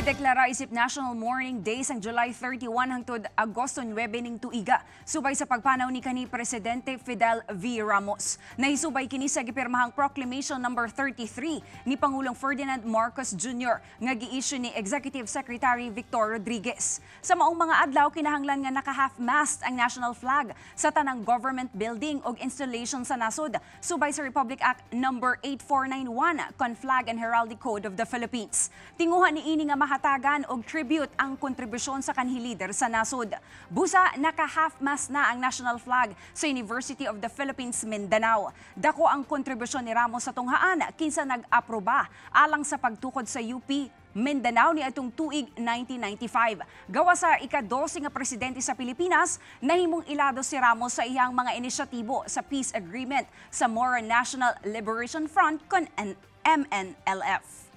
Gideklara isip National Mourning Day sang July 31 hangtod Agosto 9 ning tuiga. Subay sa pagpanaw ni kani Presidente Fidel V. Ramos. Nahisubay kini sa gipirmahang Proclamation number 33 ni Pangulong Ferdinand Marcos Jr. nga gi-issue ni Executive Secretary Victor Rodriguez. Sa maong mga adlaw kinahanglan nga naka-half-mast ang national flag sa tanang government building ug installation sa nasod. Subay sa Republic Act number 8491 kon Flag and Heraldic Code of the Philippines. Tinguhan ni ini nga mahatagan og tribute ang kontribusyon sa kanhi leader sa nasod. Busa naka-half mast na ang national flag sa University of the Philippines Mindanao. Dako ang kontribusyon ni Ramos sa tunghaan kinsa nag-aproba alang sa pagtukod sa UP Mindanao ni atong tuig 1995. Gawa sa ika-12 nga presidente sa Pilipinas, nahimong ilado si Ramos sa iyang mga inisyatibo sa peace agreement sa Moro National Liberation Front kon MNLF.